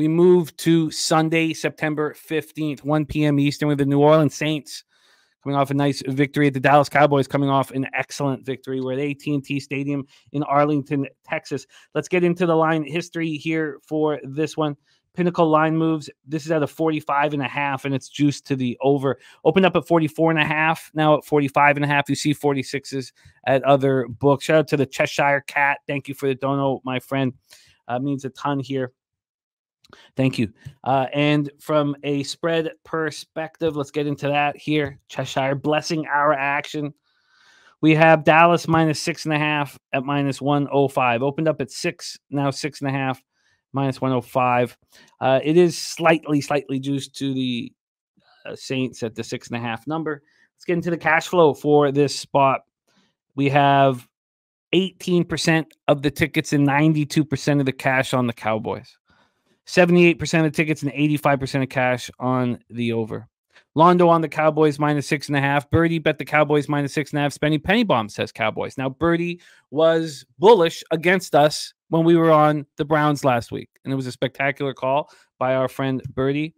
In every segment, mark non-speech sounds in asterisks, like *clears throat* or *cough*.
we move to Sunday, September 15th, 1 p.m. Eastern, with the New Orleans Saints coming off a nice victory at the Dallas Cowboys, coming off an excellent victory. We're at AT&T Stadium in Arlington, Texas. Let's get into the line history here for this one. Pinnacle line moves. This is at a 45 and a half, and it's juiced to the over. Opened up at 44 and a half, now at 45 and a half. You see 46s at other books. Shout out to the Cheshire Cat. Thank you for the dono, my friend. Uh, means a ton here. Thank you. Uh, and from a spread perspective, let's get into that here. Cheshire blessing our action. We have Dallas minus six and a half at minus 105. Opened up at six, now six and a half, minus 105. Uh, it is slightly, slightly juiced to the uh, Saints at the six and a half number. Let's get into the cash flow for this spot. We have 18% of the tickets and 92% of the cash on the Cowboys. 78% of tickets and 85% of cash on the over. Londo on the Cowboys minus six and a half. Birdie bet the Cowboys minus six and a half. Spenny Penny Bomb says Cowboys. Now, Birdie was bullish against us when we were on the Browns last week, and it was a spectacular call by our friend Birdie.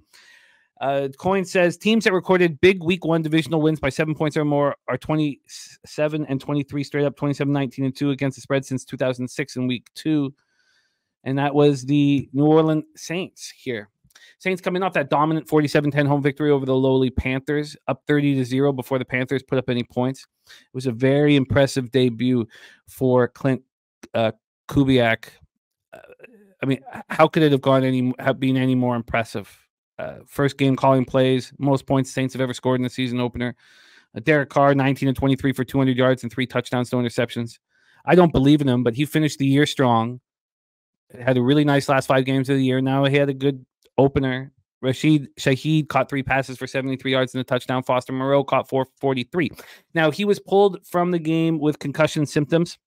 Uh, Coin says teams that recorded big week one divisional wins by seven points or more are 27 and 23 straight up, 27, 19, and two against the spread since 2006 in week two and that was the New Orleans Saints here. Saints coming off that dominant 47-10 home victory over the lowly Panthers, up 30 to 0 before the Panthers put up any points. It was a very impressive debut for Klint uh, Kubiak. Uh, I mean, how could it have gone any have been any more impressive? Uh, first game calling plays, most points Saints have ever scored in the season opener. Uh, Derek Carr, 19 and 23 for 200 yards and three touchdowns, no interceptions. I don't believe in him, but he finished the year strong had a really nice last five games of the year. Now he had a good opener. Rashid Shaheed caught three passes for 73 yards and a touchdown. Foster Moreau caught 443. Now he was pulled from the game with concussion symptoms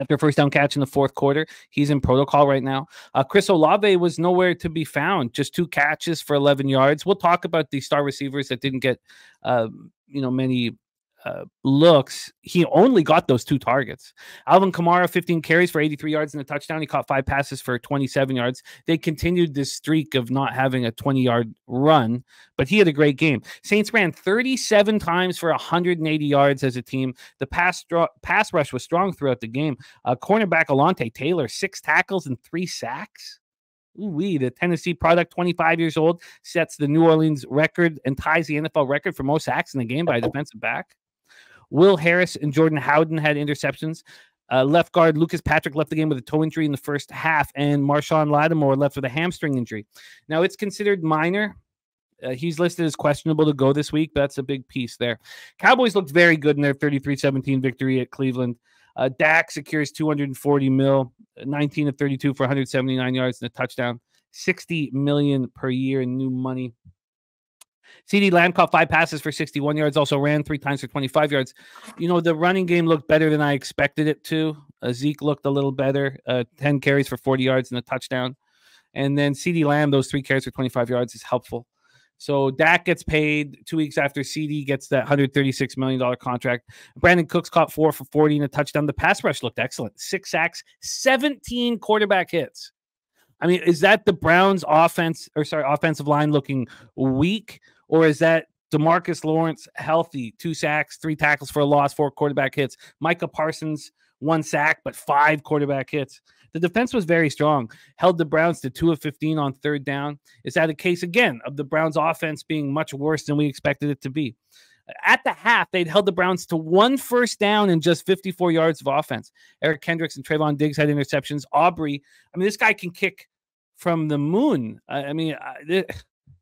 after first down catch in the fourth quarter. He's in protocol right now. Uh, Chris Olave was nowhere to be found. Just two catches for 11 yards. We'll talk about the star receivers that didn't get, uh, you know, many uh, looks, he only got those two targets. Alvin Kamara, 15 carries for 83 yards and a touchdown. He caught five passes for 27 yards. They continued this streak of not having a 20 yard run, but he had a great game. Saints ran 37 times for 180 yards as a team. The pass pass rush was strong throughout the game. Uh, cornerback Alontae Taylor, six tackles and three sacks. Ooh, wee, the Tennessee product, 25 years old, sets the New Orleans record and ties the NFL record for most sacks in the game by a defensive back. Will Harris and Jordan Howden had interceptions. Uh, left guard Lucas Patrick left the game with a toe injury in the first half, and Marshon Lattimore left with a hamstring injury. Now it's considered minor. Uh, he's listed as questionable to go this week, that's a big piece there. Cowboys looked very good in their 33-17 victory at Cleveland. Uh, Dak secures 240 mil, 19 of 32 for 179 yards and a touchdown, 60 million per year in new money. CeeDee Lamb caught five passes for 61 yards, also ran three times for 25 yards. You know, the running game looked better than I expected it to. Uh, Zeke looked a little better, uh, 10 carries for 40 yards and a touchdown. And then CeeDee Lamb, those three carries for 25 yards is helpful. So Dak gets paid two weeks after CD gets that $136 million contract. Brandin Cooks caught four for 40 and a touchdown. The pass rush looked excellent. Six sacks, 17 quarterback hits. I mean, is that the Browns offense or sorry, offensive line looking weak? Or is that Demarcus Lawrence healthy? Two sacks, three tackles for a loss, four quarterback hits. Micah Parsons, one sack, but five quarterback hits. The defense was very strong, held the Browns to two of 15 on third down. Is that a case again of the Browns offense being much worse than we expected it to be? At the half, they'd held the Browns to one first down and just 54 yards of offense. Eric Kendricks and Trevon Diggs had interceptions. Aubrey, I mean, this guy can kick from the moon. I, mean,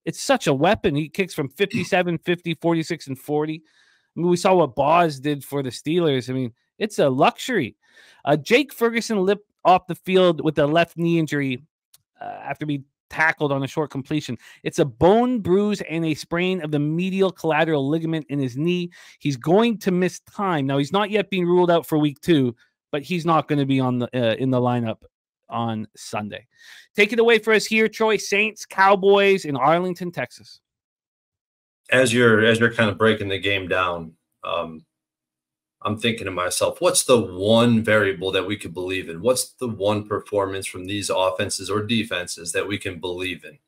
it's such a weapon. He kicks from 57, *clears throat* 50, 46, and 40. I mean, we saw what Boz did for the Steelers. I mean, it's a luxury. Uh, Jake Ferguson limped off the field with a left knee injury uh, after being tackled on a short completion. It's a bone bruise and a sprain of the medial collateral ligament in his knee. He's going to miss time. Now, he's not yet being ruled out for week two, but he's not going to be on the uh, in the lineup on Sunday. Take it away for us here, Troy Saints, Cowboys in Arlington, Texas. As you're as you're kind of breaking the game down, um, I'm thinking to myself, what's the one variable that we could believe in? What's the one performance from these offenses or defenses that we can believe in?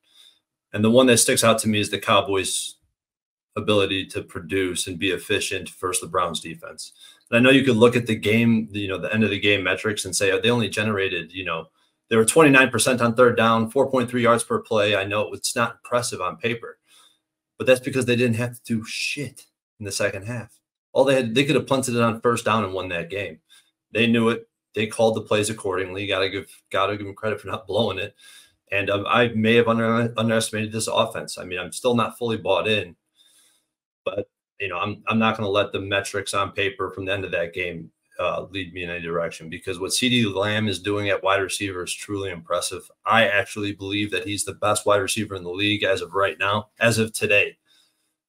And the one that sticks out to me is the Cowboys' ability to produce and be efficient versus the Browns defense. And I know you could look at the game, you know, the end of the game metrics and say oh, they only generated, you know, they were 29% on third down, 4.3 yards per play. I know it's not impressive on paper, but that's because they didn't have to do shit in the second half. All they had, they could have punted it on first down and won that game. They knew it. They called the plays accordingly. Got to give, got to give them credit for not blowing it. And um, I may have under, underestimated this offense. I mean, I'm still not fully bought in, but you know, I'm I'm not going to let the metrics on paper from the end of that game uh, lead me in any direction because what CeeDee Lamb is doing at wide receiver is truly impressive. I actually believe that he's the best wide receiver in the league as of right now, as of today.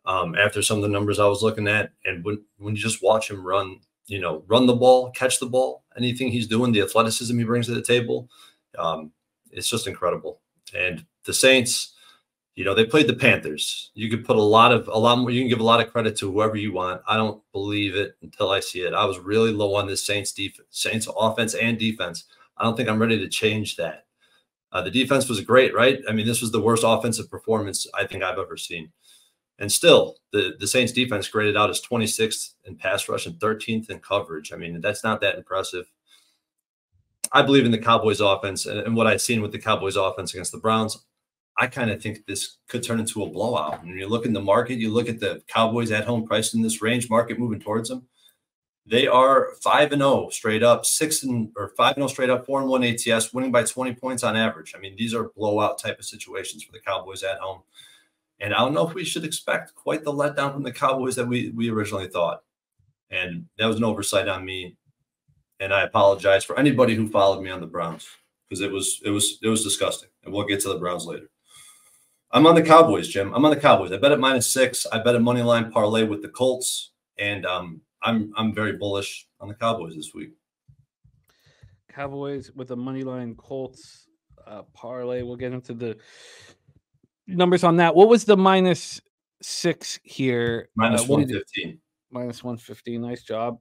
Um, after some of the numbers I was looking at, and when when you just watch him run, you know, run the ball, catch the ball, anything he's doing, the athleticism he brings to the table, um, it's just incredible. And the Saints, you know, they played the Panthers. You could put a lot of a lot more. You can give a lot of credit to whoever you want. I don't believe it until I see it. I was really low on this Saints defense, Saints offense and defense. I don't think I'm ready to change that. Uh, the defense was great, right? I mean, this was the worst offensive performance I think I've ever seen. And still, the, the Saints defense graded out as 26th in pass rush and 13th in coverage. I mean, that's not that impressive. I believe in the Cowboys offense and, and what I've seen with the Cowboys offense against the Browns. I kind of think this could turn into a blowout. When you look in the market, you look at the Cowboys at home priced in this range, market moving towards them. They are five and zero oh straight up, six and or five and zero straight up, four and one ATS, winning by twenty points on average. I mean, these are blowout type of situations for the Cowboys at home. And I don't know if we should expect quite the letdown from the Cowboys that we we originally thought. And that was an oversight on me and I apologize for anybody who followed me on the Browns because it was it was it was disgusting. And we'll get to the Browns later. I'm on the Cowboys, Jim. I'm on the Cowboys. I bet at minus six. I bet a money line parlay with the Colts, and um, I'm I'm very bullish on the Cowboys this week. Cowboys with a money line Colts uh, parlay. We'll get into the numbers on that. What was the minus six here? Minus uh, one fifteen. Minus one fifteen. Nice job.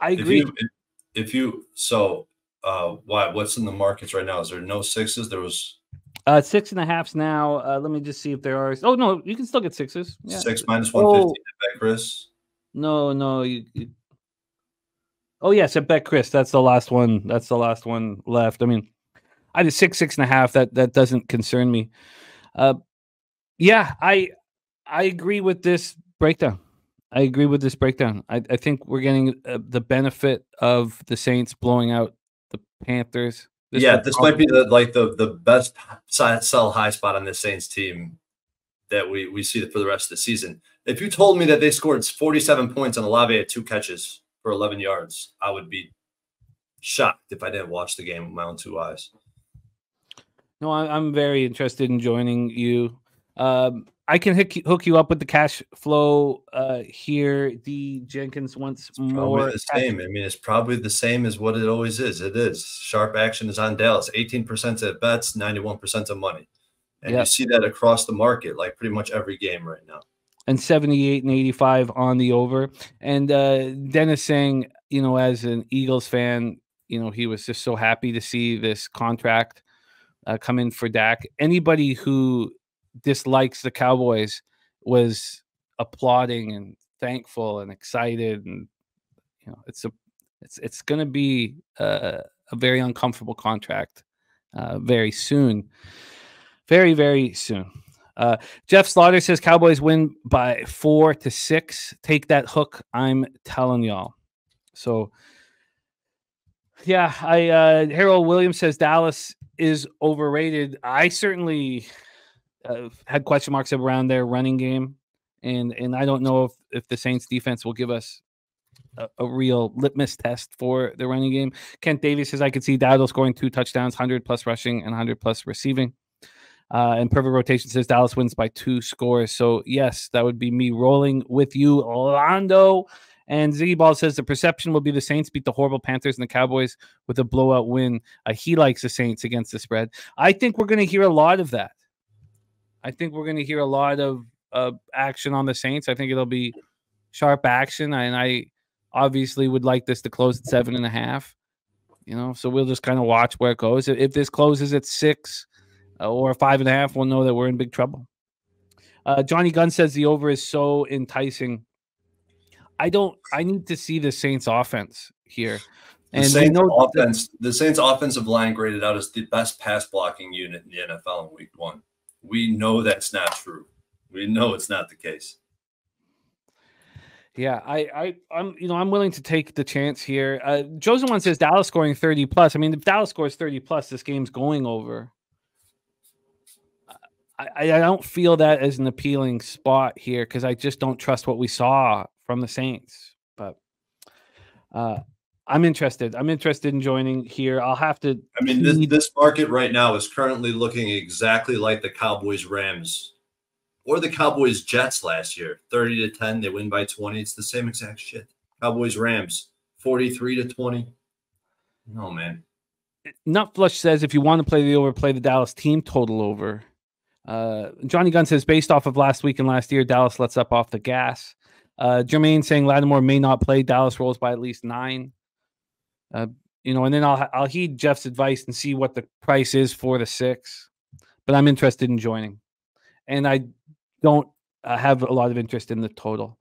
I agree. If you, if you so uh why what's in the markets right now? Is there no sixes? There was uh six and a halfs now. Uh let me just see if there are oh no, you can still get sixes. Yeah. Six minus one fifty oh, Chris. No, no, you, you Oh yes, at Betcris. That's the last one. That's the last one left. I mean, I did six, six and a half. That that doesn't concern me. Uh yeah, I I agree with this breakdown. I agree with this breakdown. I, I think we're getting uh, the benefit of the Saints blowing out the Panthers. This yeah, this might be the like the the best sell high spot on this Saints team that we we see for the rest of the season. If you told me that they scored 47 points on Olave at two catches for 11 yards, I would be shocked if I didn't watch the game with my own two eyes. No, I'm very interested in joining you. Um, I can hook you, hook you up with the cash flow uh, here. D Jenkins wants it's more. the same. I mean, it's probably the same as what it always is. It is. Sharp action is on Dallas. 18% at bets, 91% of money. And yep. you see that across the market, like pretty much every game right now. And 78 and 85 on the over. And uh, Dennis saying, you know, as an Eagles fan, you know, he was just so happy to see this contract uh, come in for Dak. Anybody who dislikes the Cowboys was applauding and thankful and excited and you know it's a it's it's going to be a, a, very uncomfortable contract uh, very soon very very soon. Uh, jeff slaughter says cowboys win by four to six. Take that hook i'm telling y'all. So yeah i uh harold williams says dallas is overrated. I certainly uh, had question marks around their running game, and and I don't know if if the Saints defense will give us a, a real litmus test for the running game. Kent Davis says I could see Dowdle scoring two touchdowns, hundred plus rushing and hundred plus receiving. Uh, and perfect rotation says Dallas wins by two scores. So yes, that would be me rolling with you, Orlando. And Ziggy Ball says the perception will be the Saints beat the horrible Panthers and the Cowboys with a blowout win. Uh, he likes the Saints against the spread. I think we're going to hear a lot of that. I think we're going to hear a lot of uh, action on the Saints. I think it'll be sharp action, and I obviously would like this to close at seven and a half. You know, so we'll just kind of watch where it goes. If this closes at six uh, or five and a half, we'll know that we're in big trouble. Uh, Johnny Gunn says the over is so enticing. I don't. I need to see the Saints offense here. And the Saints offense, the Saints offensive line graded out as the best pass blocking unit in the NFL in Week One. We know that's not true. We know it's not the case. Yeah, I, I, I'm, you know, I'm willing to take the chance here. Uh, Joseph one says Dallas scoring 30 plus. I mean, if Dallas scores 30 plus, this game's going over. I, I don't feel that as an appealing spot here because I just don't trust what we saw from the Saints. But uh, I'm interested. I'm interested in joining here. I'll have to. I mean, this, this market right now is currently looking exactly like the Cowboys Rams or the Cowboys Jets last year 30 to 10. They win by 20. It's the same exact shit. Cowboys Rams 43 to 20. No, man. Nutflush says if you want to play the over, play the Dallas team total over. Uh, Johnny Gunn says based off of last week and last year, Dallas lets up off the gas. Uh, Jermaine saying Lattimore may not play. Dallas rolls by at least nine. Uh, you know, and then I'll I'll heed Jeff's advice and see what the price is for the six. But I'm interested in joining, and I don't uh, have a lot of interest in the total.